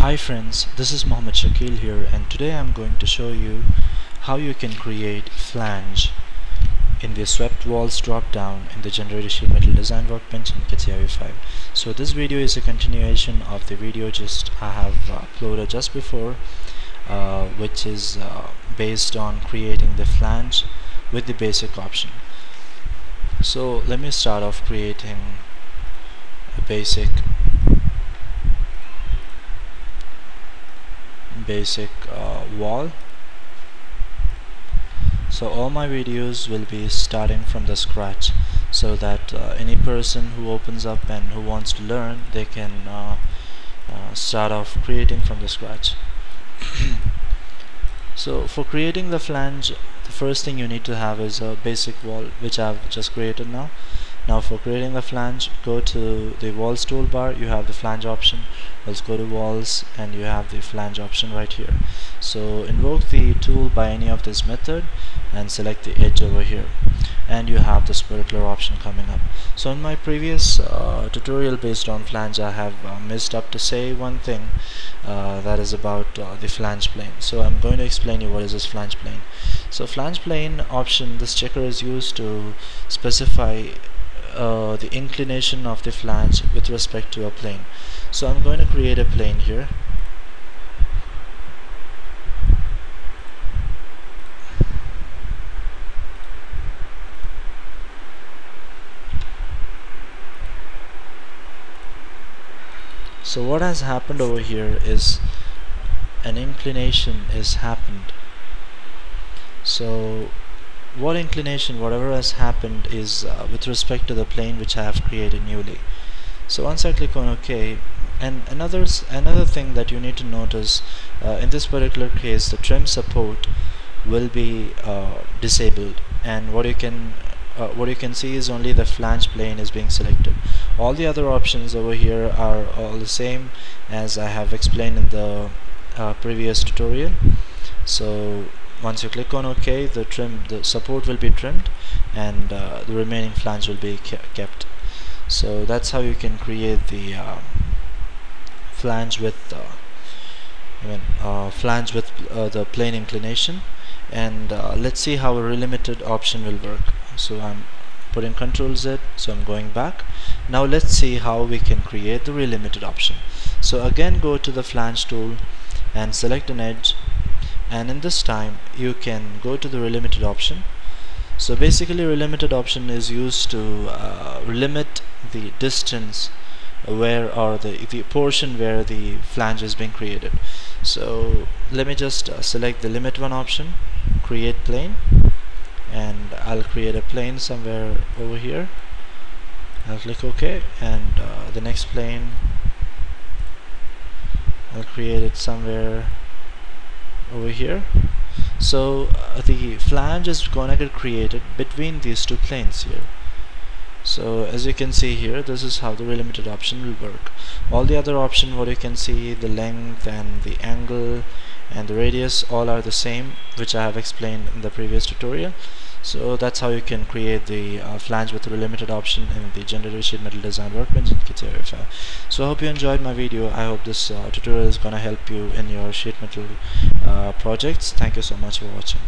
Hi friends, this is Mohammed Shakeel here and today I'm going to show you how you can create flange in the swept walls drop down in the generated sheet metal design workbench in CATIA V5. So this video is a continuation of the video just I have uploaded just before uh, which is uh, based on creating the flange with the basic option. So let me start off creating a basic basic uh, wall. So all my videos will be starting from the scratch so that uh, any person who opens up and who wants to learn they can uh, uh start off creating from the scratch. So for creating the flange the first thing you need to have is a basic wall which I've just created now now for creating the flange go to the walls toolbar you have the flange option. Let's go to walls and you have the flange option right here. So invoke the tool by any of this method and select the edge over here. And you have this particular option coming up. So in my previous uh, tutorial based on flange I have uh, missed up to say one thing uh, that is about uh, the flange plane. So I'm going to explain you what is this flange plane. So flange plane option this checker is used to specify uh, the inclination of the flange with respect to a plane. So I'm going to create a plane here. So what has happened over here is an inclination is happened. So what inclination whatever has happened is uh, with respect to the plane which I have created newly. So once I click on OK and another another thing that you need to notice uh, in this particular case the trim support will be uh, disabled. And what you can uh, what you can see is only the flange plane is being selected. All the other options over here are all the same as I have explained in the uh, previous tutorial. So once you click on OK the trim the support will be trimmed and uh, the remaining flange will be kept. So that's how you can create the uh, flange with uh, I mean uh, flange with uh, the plane inclination and uh, let's see how a relimited option will work. So I'm putting control Z so I'm going back. Now let's see how we can create the relimited option. So again go to the flange tool and select an edge and in this time you can go to the relimited option. So basically relimited option is used to uh, limit the distance where or the, the portion where the flange is being created. So let me just uh, select the limit one option create plane and I'll create a plane somewhere over here. I'll click OK and uh, the next plane I'll create it somewhere over here. So uh, the flange is gonna get created between these two planes here so as you can see here this is how the relimited option will work. All the other option what you can see the length and the angle and the radius all are the same which I have explained in the previous tutorial. So that's how you can create the uh, flange with the relimited option in the generated sheet metal design workbench in V5 so I hope you enjoyed my video. I hope this uh, tutorial is gonna help you in your sheet metal uh, projects. Thank you so much for watching